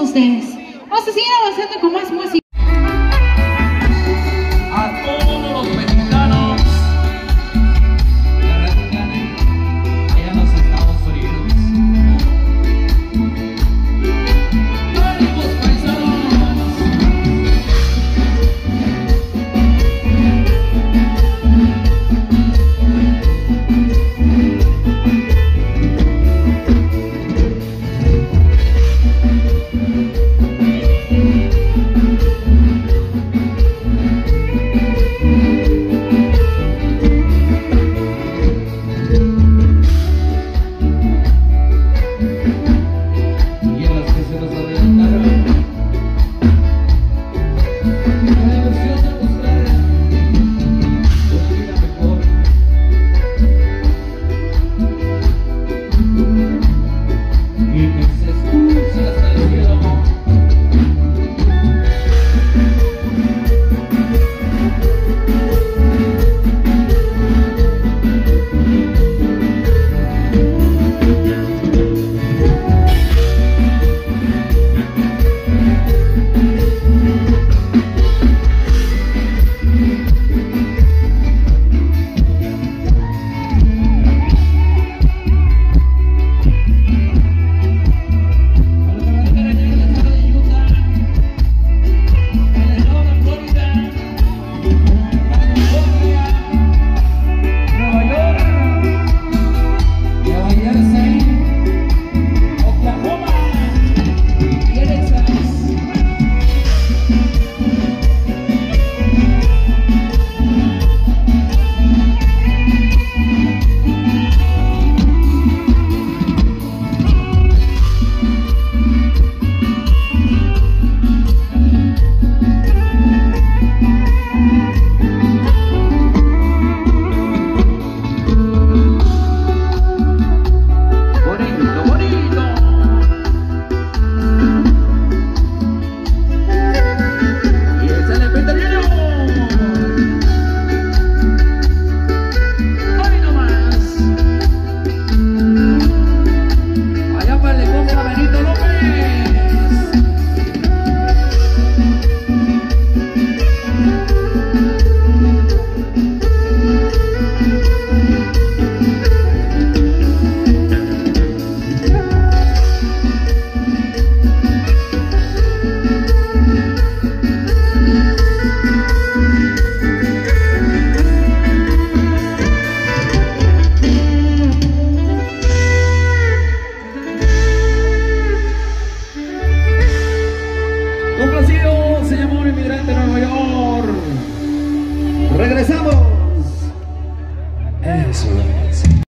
ustedes. Vamos a seguir avanzando con más música.